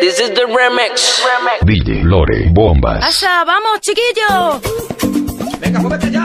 This is the remix. DJ Lore Bombas. ¡Allá, vamos, chiquillos! Venga, ya.